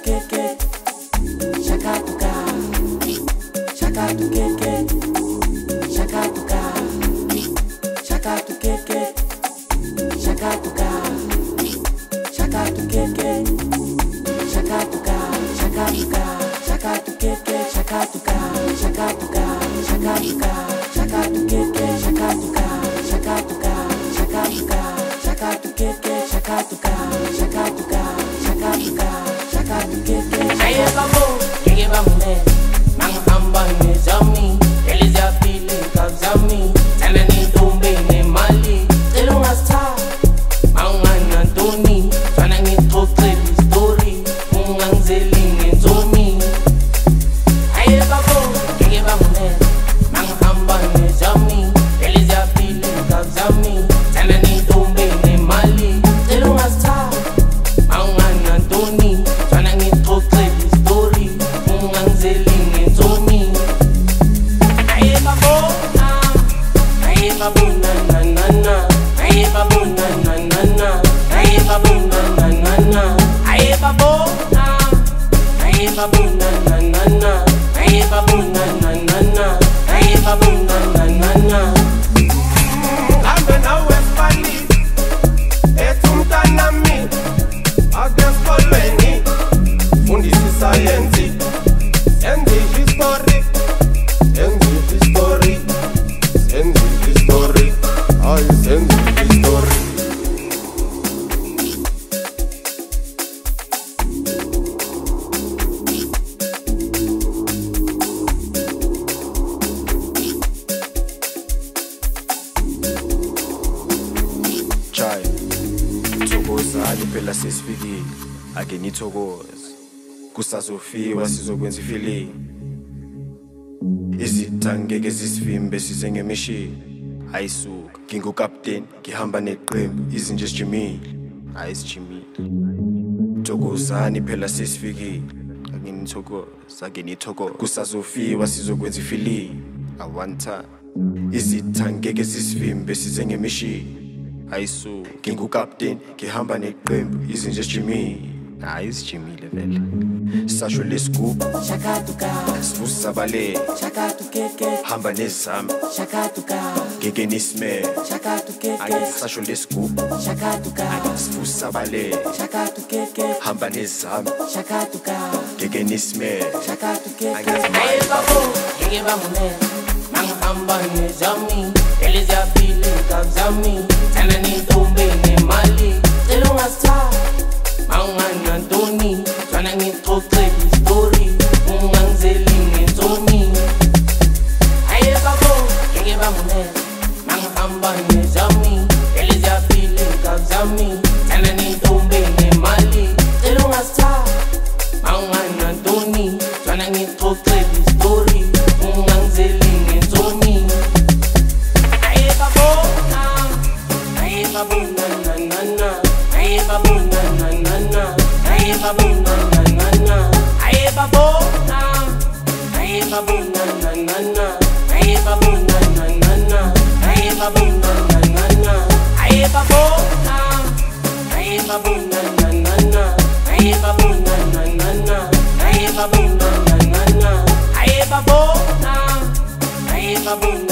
Shaka tuka, shaka tuka, shaka tuka, shaka tuka, shaka tuka. Aye babo, gege bamune sesifikile ake nithokoze kusazofiwa sizokwenza ifilini izitha ngeke zisivimbe size ngemishini. Ayisuka. Ngingukapteni. Ngihamba neqembu. Izinje sijimile hayi sijimile thokozani phela sesifikile. Ake nithokoze ake nithokoze kusazofiwa sizokwenza ifilini a-one time. Izitha ngeke zisivimbe size ngemishini. Ayisu ngingukapteni ngihamba neqembu izinje sijimile hayi sijimile vele. Sasho lesigubhu shakatuka. Sivusa balele shakatukeke hamba nezami. Shakatuka. Ngeke nisimele shakatukeke angisasho lesigubhu shakatuka. Sivusa balele shakatukeke hamba nezami. Shakatuka. Ngeke nisimele shakatukeke Aye babo, gege bamune Manghamba nezami Elizia pili kazami Tana ni tumbe na na na babu na na na na, na na na na, na, na na na na, na na babu na